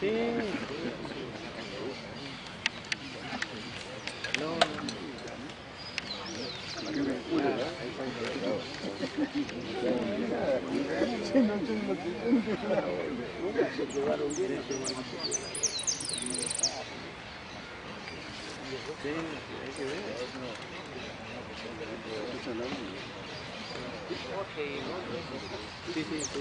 Sí. No. Sí, hay que ver. Sí, sí, sí.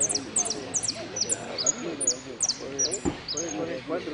Y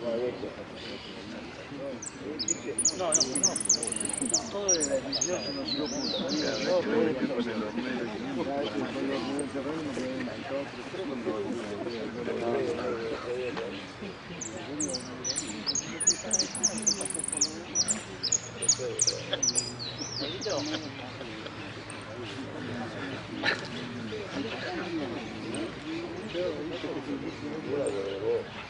No, no, no. Todo el edificio se nos dio Thank you.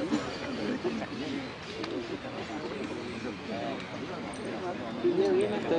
No,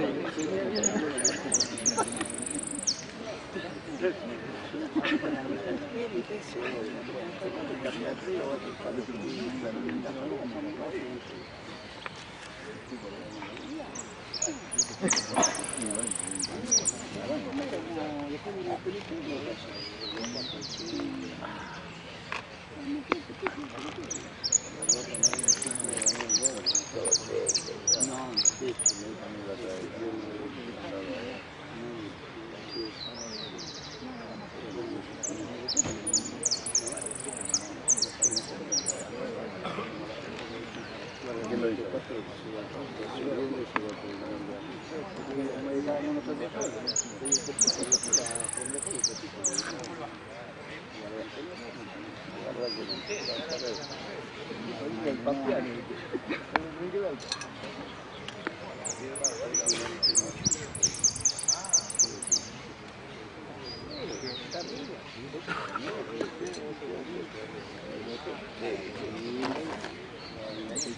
Gracias.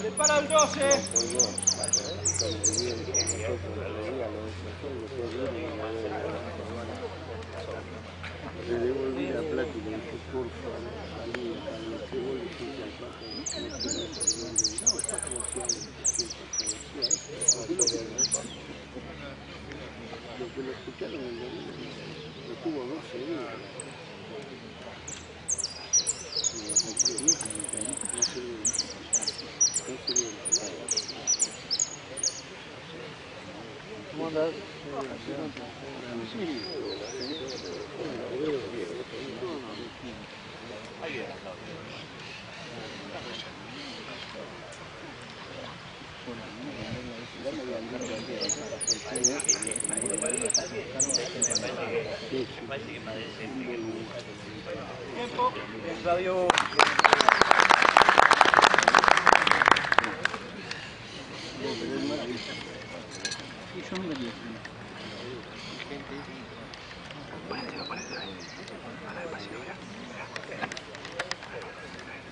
Prepara el 12. Le devolví la plática en al lo lo escucharon en la vida, lo tuvo 12. ¿Cómo andas? Sí. Tiempo, el radio. Ponete, ponete, ven. Mira.